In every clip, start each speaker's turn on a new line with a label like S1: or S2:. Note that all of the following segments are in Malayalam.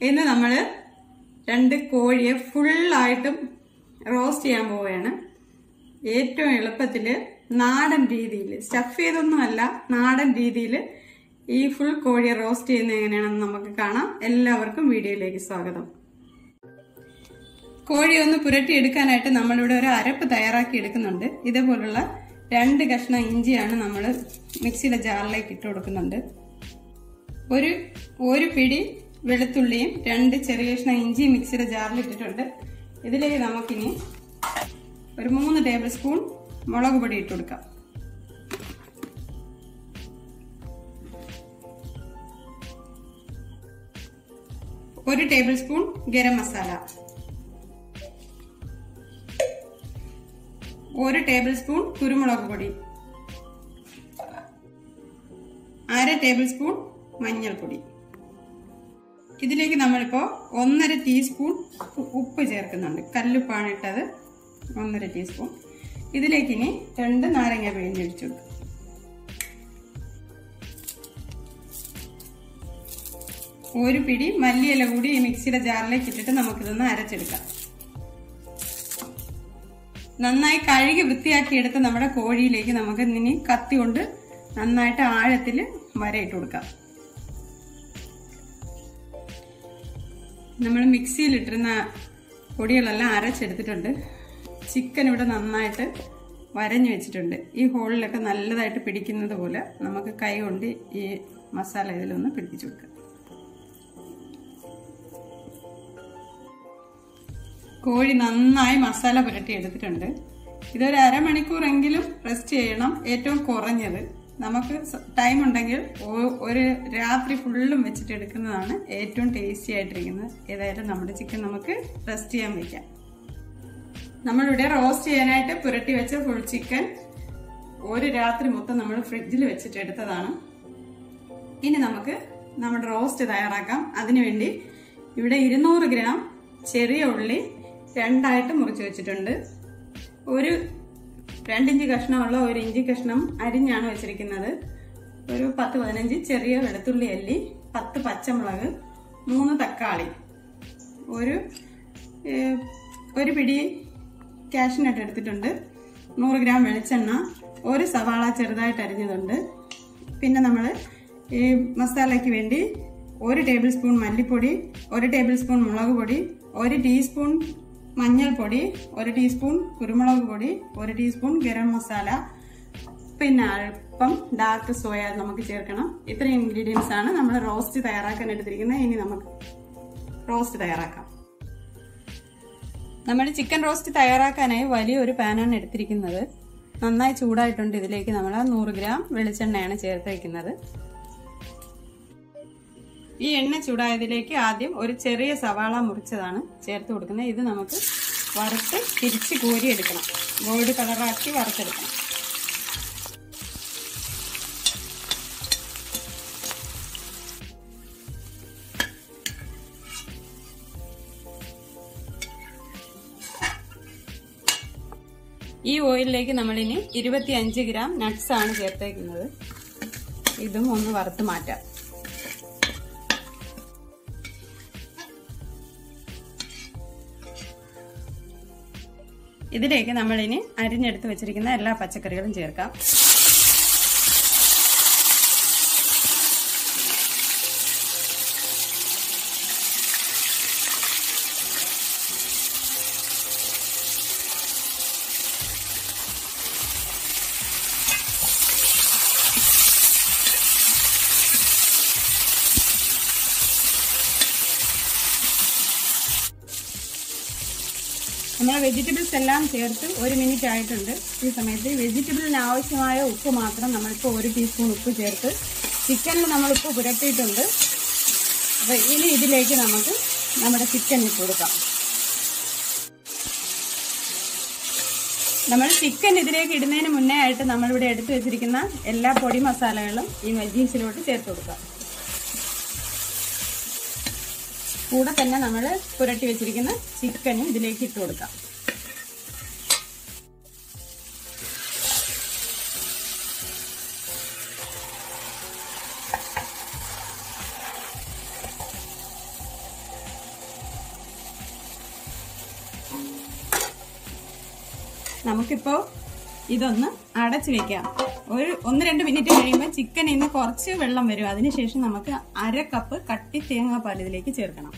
S1: ഇന്ന് നമ്മൾ രണ്ട് കോഴിയെ ഫുള്ളായിട്ടും റോസ്റ്റ് ചെയ്യാൻ പോവുകയാണ്. ഏറ്റവും എളുപ്പത്തിൽ നാടൻ രീതിയിൽ സ്റ്റഫ് ചെയ്തൊന്നുമല്ല നാടൻ രീതിയിൽ ഈ ഫുൾ കോഴിയെ റോസ്റ്റ് ചെയ്യുന്ന എങ്ങനെയാണെന്ന് നമുക്ക് കാണാം. എല്ലാവർക്കും വീഡിയോയിലേക്ക് സ്വാഗതം. കോഴി ഒന്ന് പുരട്ടിയെടുക്കാനായിട്ട് നമ്മളിവിടെ ഒരു അരപ്പ് തയ്യാറാക്കി എടുക്കുന്നുണ്ട്. ഇതേപോലുള്ള രണ്ട് കഷ്ണം ഇഞ്ചിയാണ് നമ്മൾ മിക്സിയുടെ ജാറിലേക്ക് ഇട്ട് കൊടുക്കുന്നുണ്ട്. ഒരു ഒരു പിടി വെളുത്തുള്ളിയും രണ്ട് ചെറിയ കഷ്ണം ഇഞ്ചി മിക്സിയുടെ ജാറിൽ ഇട്ടിട്ടുണ്ട്. ഇതിലേക്ക് നമുക്കിനി ഒരു മൂന്ന് ടേബിൾ സ്പൂൺ മുളക് പൊടി ഇട്ട് കൊടുക്കാം. ഒരു ടേബിൾ സ്പൂൺ ഗരം മസാല. ഒരു ടേബിൾ സ്പൂൺ കുരുമുളക് പൊടി. അര ടേബിൾ സ്പൂൺ മഞ്ഞൾപ്പൊടി. ഇതിലേക്ക് നമ്മളിപ്പോൾ ഒന്നര ടീസ്പൂൺ ഉപ്പ് ചേർക്കുന്നുണ്ട്. കല്ലുപ്പാണ് ഇട്ടത്. ഒന്നര ടീസ്പൂൺ ഇതിലേക്ക് ഇനി രണ്ട് നാരങ്ങ പിഴിഞ്ഞൊഴിച്ചു ഒരു പിടി മല്ലിയില കൂടി ഈ മിക്സിയുടെ ജാറിലേക്ക് ഇട്ടിട്ട് നമുക്കിതൊന്ന് അരച്ചെടുക്കാം. നന്നായി കഴുകി വൃത്തിയാക്കി എടുത്ത് നമ്മുടെ കോഴിയിലേക്ക് നമുക്ക് ഇനി കത്തി കൊണ്ട് നന്നായിട്ട് ആഴത്തിൽ വരയിട്ട് കൊടുക്കാം. നമ്മൾ മിക്സിയിലിട്ടിരുന്ന പൊടികളെല്ലാം അരച്ചെടുത്തിട്ടുണ്ട്. ചിക്കൻ ഇവിടെ നന്നായിട്ട് വരഞ്ഞു വെച്ചിട്ടുണ്ട്. ഈ ഹോളിലൊക്കെ നല്ലതായിട്ട് പിടിക്കുന്നത് പോലെ നമുക്ക് കൈ കൊണ്ട് ഈ മസാല ഇതിലൊന്ന് പിടിപ്പിച്ചു കൊടുക്കാം കോഴി നന്നായി മസാല പുരട്ടി എടുത്തിട്ടുണ്ട് ഇതൊരു അരമണിക്കൂറെങ്കിലും റെസ്റ്റ് ചെയ്യണം. ഏറ്റവും കുറഞ്ഞത്. നമുക്ക് ടൈം ഉണ്ടെങ്കിൽ ഒരു രാത്രി ഫുള്ളും വെച്ചിട്ട് എടുക്കുന്നതാണ് ഏറ്റവും ടേസ്റ്റി ആയിട്ടിരിക്കുന്നത്. ഏതായാലും നമ്മുടെ ചിക്കൻ നമുക്ക് റെസ്റ്റ് ചെയ്യാൻ വയ്ക്കാം നമ്മളിവിടെ റോസ്റ്റ് ചെയ്യാനായിട്ട് പുരട്ടി വെച്ച ഫുൾ ചിക്കൻ ഒരു രാത്രി മൊത്തം നമ്മൾ ഫ്രിഡ്ജിൽ വെച്ചിട്ട് എടുത്തതാണ്. ഇനി നമുക്ക് നമ്മുടെ റോസ്റ്റ് തയ്യാറാക്കാം. അതിനുവേണ്ടി ഇവിടെ ഇരുന്നൂറ് ഗ്രാം ചെറിയ ഉള്ളി രണ്ടായിട്ട് മുറിച്ച് വെച്ചിട്ടുണ്ട്. ഒരു രണ്ടിഞ്ച് കഷ്ണമുള്ള ഒരു ഇഞ്ചി കഷ്ണം അരിഞ്ഞാണ് വെച്ചിരിക്കുന്നത്. ഒരു പത്ത് പതിനഞ്ച് ചെറിയ വെളുത്തുള്ളി അല്ലി പത്ത് പച്ചമുളക് മൂന്ന് തക്കാളി. ഒരു ഒരു പിടി കാഷ്നട്ട് എടുത്തിട്ടുണ്ട്. നൂറ് ഗ്രാം വെളിച്ചെണ്ണ ഒരു സവാള ചെറുതായിട്ട് അരിഞ്ഞതുണ്ട്. പിന്നെ നമ്മൾ ഈ മസാലയ്ക്ക് വേണ്ടി ഒരു ടേബിൾ സ്പൂൺ മല്ലിപ്പൊടി ഒരു ടേബിൾ സ്പൂൺ മുളക് പൊടി ഒരു ടീസ്പൂൺ മഞ്ഞൾപ്പൊടി ഒരു ടീസ്പൂൺ കുരുമുളക് പൊടി ഒരു ടീസ്പൂൺ ഗരം മസാല പിന്നെ അല്പം ഡാർക്ക് സോയ നമുക്ക് ചേർക്കണം. ഇത്രയും ഇൻഗ്രീഡിയൻസ് ആണ് നമ്മൾ റോസ്റ്റ് തയ്യാറാക്കാൻ എടുത്തിരിക്കുന്നത്. ഇനി നമുക്ക് റോസ്റ്റ് തയ്യാറാക്കാം. നമ്മൾ ചിക്കൻ റോസ്റ്റ് തയ്യാറാക്കാനായി വലിയൊരു പാനാണ് എടുത്തിരിക്കുന്നത്. നന്നായി ചൂടായിട്ടുണ്ട്. ഇതിലേക്ക് നമ്മൾ നൂറ് ഗ്രാം വെളിച്ചെണ്ണയാണ് ചേർത്ത് വയ്ക്കുന്നത് ഈ എണ്ണ ചൂടായതിലേക്ക് ആദ്യം ഒരു ചെറിയ സവാള മുറിച്ചതാണ് ചേർത്ത് കൊടുക്കുന്നത്. ഇത് നമുക്ക് വറുത്ത് തിരിച്ച് കോരിയെടുക്കണം ഗോൾഡ് കളറാക്കി വറുത്തെടുക്കണം. ഈ ഓയിലിലേക്ക് നമ്മളിനി ഇരുപത്തി അഞ്ച് ഗ്രാം നട്ട്സ് ആണ് ചേർത്തേക്കുന്നത്. ഇതും ഒന്ന് വറുത്ത് മാറ്റാം. ഇതിലേക്ക് നമ്മളിനി അരിഞ്ഞെടുത്ത് വെച്ചിരിക്കുന്ന എല്ലാ പച്ചക്കറികളും ചേർക്കാം. വെജിറ്റബിൾസ് എല്ലാം ചേർത്ത് ഒരു മിനിറ്റ് ആയിട്ടുണ്ട്. ഈ സമയത്ത് വെജിറ്റബിളിന് ആവശ്യമായ ഉപ്പ് മാത്രം നമ്മളിപ്പോൾ ഒരു ടീസ്പൂൺ ഉപ്പ് ചേർത്ത് ചിക്കനിൽ നമ്മൾ ഉപ്പ് പുരട്ടിയിട്ടുണ്ട്. അപ്പോൾ ഇനി ഇതിലേക്ക് നമുക്ക് നമ്മുടെ ചിക്കൻ ഇട്ട് കൊടുക്കാം. നമ്മൾ ചിക്കൻ ഇതിലേക്ക് ഇടുന്നതിന് മുന്നേ ആയിട്ട് നമ്മളിവിടെ എടുത്തു വെച്ചിരിക്കുന്ന എല്ലാ പൊടി മസാലകളും ഈ വെജീസിലോട്ട് ചേർത്ത് കൊടുക്കാം. കൂടെ തന്നെ നമ്മൾ പുരട്ടി വെച്ചിരിക്കുന്ന ചിക്കനും ഇതിലേക്ക് ഇട്ട് കൊടുക്കാം. നമുക്കിപ്പോ ഇതൊന്ന് അടച്ചു വെക്കാം. ഒരു ഒന്ന് രണ്ട് മിനിറ്റ് കഴിയുമ്പോൾ ചിക്കനിൽ നിന്ന് കുറച്ച് വെള്ളം വരും. അതിനുശേഷം നമുക്ക് അര കപ്പ് കട്ടി തേങ്ങാപ്പാൽ ഇതിലേക്ക് ചേർക്കണം.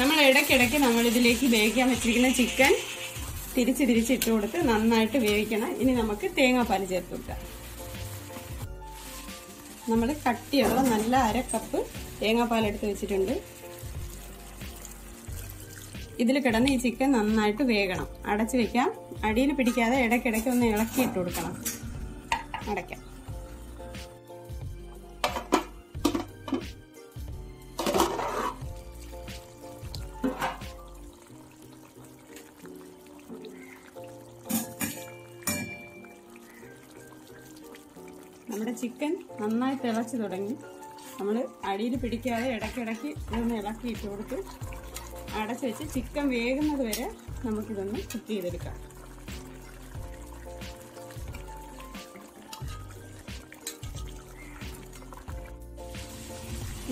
S1: നമ്മൾ ഇടയ്ക്കിടയ്ക്ക് നമ്മൾ ഇതിലേക്ക് വേവിക്കാൻ വെച്ചിരിക്കുന്ന ചിക്കൻ തിരിച്ച് തിരിച്ചിട്ട് കൊടുത്ത് നന്നായിട്ട് വേവിക്കണം. ഇനി നമുക്ക് തേങ്ങാപ്പാൽ ചേർത്ത് കൊടുക്കാം. നമ്മൾ കട്ടിയുള്ള നല്ല അര കപ്പ് തേങ്ങാപ്പാൽ എടുത്ത് വെച്ചിട്ടുണ്ട്. ഇതിൽ കിടന്ന് ഈ ചിക്കൻ നന്നായിട്ട് വേകണം. അടച്ചു വെക്കാം. അടിയിൽ പിടിക്കാതെ ഇടയ്ക്കിടയ്ക്ക് ഒന്ന് ഇളക്കിയിട്ട് കൊടുക്കണം. അടയ്ക്കാം. ചിക്കൻ നന്നായി തിളച്ച് തുടങ്ങി. നമ്മൾ അടിയിൽ പിടിക്കാതെ ഇടയ്ക്കിടയ്ക്ക് ഇതൊന്ന് ഇളക്കി ഇട്ട് കൊടുത്ത് അടച്ച് വെച്ച് ചിക്കൻ വേകുന്നത് വരെ നമുക്കിതൊന്ന് കുക്ക് ചെയ്തെടുക്കാം.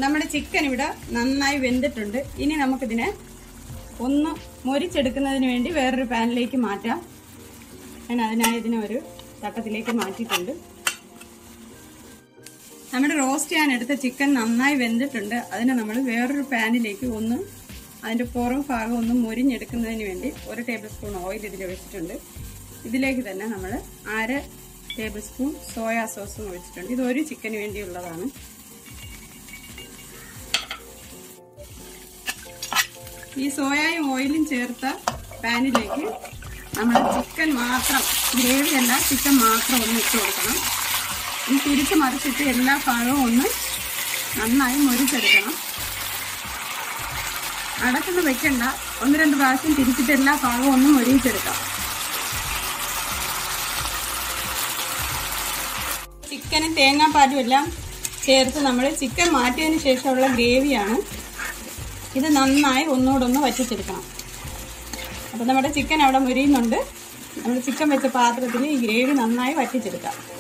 S1: നമ്മുടെ ചിക്കൻ ഇവിടെ നന്നായി വെന്തിട്ടുണ്ട്. ഇനി നമുക്കിതിനെ ഒന്ന് മൊരിച്ചെടുക്കുന്നതിന് വേണ്ടി വേറൊരു പാനിലേക്ക് മാറ്റാം. ഞാൻ അതിനായി ഇതിനെ ഒരു തട്ടത്തിലേക്ക് മാറ്റിയിട്ടുണ്ട്. നമ്മുടെ റോസ്റ്റ് ചെയ്യാൻ എടുത്ത ചിക്കൻ നന്നായി വെന്തിട്ടുണ്ട്. അതിനെ നമ്മൾ വേറൊരു പാനിലേക്ക് ഒന്ന് അതിന്റെ പുറം ഭാഗം ഒന്ന് മൊരിഞ്ഞെടുക്കുന്നതിന് വേണ്ടി ഒരു ടേബിൾ സ്പൂൺ ഓയിൽ ഇതിൽ വെച്ചിട്ടുണ്ട്. ഇതിലേക്ക് തന്നെ നമ്മൾ അര ടേബിൾ സ്പൂൺ സോയാ സോസും ഒഴിച്ചിട്ടുണ്ട്. ഇത് ഒരു ചിക്കന് വേണ്ടിയുള്ളതാണ്. ഈ സോയായും ഓയിലും ചേർത്ത പാനിലേക്ക് നമ്മൾ ചിക്കൻ മാത്രം ഗ്രേവി അല്ല ചിക്കൻ മാത്രം ഒന്ന് ഇട്ട് കൊടുക്കണം. ഇനി തിരിച്ച് മറിച്ചിട്ട് എല്ലാ ഭാഗവും ഒന്ന് നന്നായി മുരിച്ചെടുക്കണം. അടച്ചൊന്നും വെക്കണ്ട. ഒന്ന് രണ്ട് പ്രാവശ്യം തിരിച്ചിട്ട് എല്ലാ ഭാഗവും ഒന്ന് മുരിച്ചെടുക്കാം ചിക്കനും തേങ്ങാപ്പാലും എല്ലാം ചേർത്ത് നമ്മൾ ചിക്കൻ മാറ്റിയതിന് ശേഷമുള്ള ഗ്രേവിയാണ്. ഇത് നന്നായി ഒന്നുകൂടൊന്ന് വറ്റിച്ചെടുക്കണം. അപ്പം നമ്മുടെ ചിക്കൻ അവിടെ മുരിയുന്നുണ്ട്. നമ്മൾ ചിക്കൻ വെച്ച പാത്രത്തിൽ ഈ ഗ്രേവി നന്നായി വറ്റിച്ചെടുക്കാം.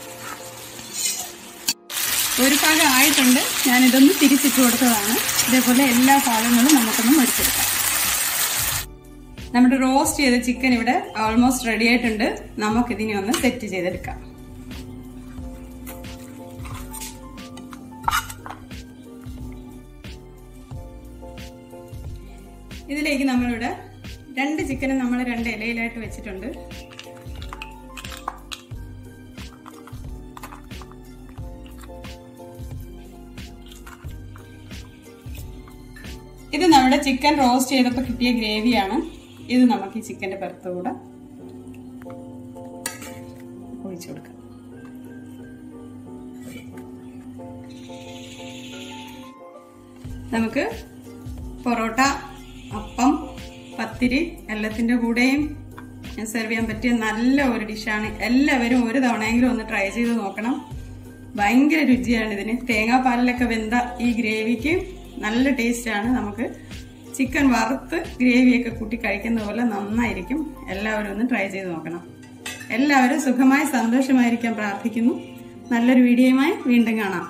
S1: ഒരു ഭാഗം ആയിട്ടുണ്ട്. ഞാനിതൊന്ന് തിരിച്ചിട്ട് കൊടുത്തതാണ്. ഇതേപോലെ എല്ലാ ഭാഗങ്ങളും നമുക്കൊന്ന് മടിച്ചെടുക്കാം നമ്മുടെ റോസ്റ്റ് ചെയ്ത ചിക്കൻ ഇവിടെ ഓൾമോസ്റ്റ് റെഡി ആയിട്ടുണ്ട്. നമുക്കിതിനെ ഒന്ന് സെറ്റ് ചെയ്തെടുക്കാം. ഇതിലേക്ക് നമ്മളിവിടെ രണ്ട് ചിക്കനും നമ്മൾ രണ്ട് ഇലയിലായിട്ട് വെച്ചിട്ടുണ്ട്. ഇത് നമ്മുടെ ചിക്കൻ റോസ്റ്റ് ചെയ്തപ്പോൾ കിട്ടിയ ഗ്രേവിയാണ്. ഇത് നമുക്ക് ഈ ചിക്കന്റെ ചിക്കന്റെ പുറത്തുകൂടെ ഒഴിച്ചു കൊടുക്കാം. നമുക്ക് പൊറോട്ട അപ്പം പത്തിരി എല്ലാത്തിന്റെ കൂടെയും സെർവ് ചെയ്യാൻ പറ്റിയ നല്ല ഒരു ഡിഷാണ്. എല്ലാവരും ഒരു തവണയെങ്കിലും ഒന്ന് ട്രൈ ചെയ്ത് നോക്കണം. ഭയങ്കര രുചിയാണ് ഇതിന്. തേങ്ങാപ്പാലിലൊക്കെ വെന്ത ഈ ഗ്രേവിക്ക് നല്ല ടേസ്റ്റാണ്. നമുക്ക് ചിക്കൻ വറുത്ത് ഗ്രേവിയൊക്കെ കൂട്ടി കഴിക്കുന്ന പോലെ നന്നായിരിക്കും. എല്ലാവരും ഒന്ന് ട്രൈ ചെയ്ത് നോക്കണം. എല്ലാവരും സുഖമായി സന്തോഷമായിരിക്കാൻ പ്രാർത്ഥിക്കുന്നു. നല്ലൊരു വീഡിയോയുമായി വീണ്ടും കാണാം.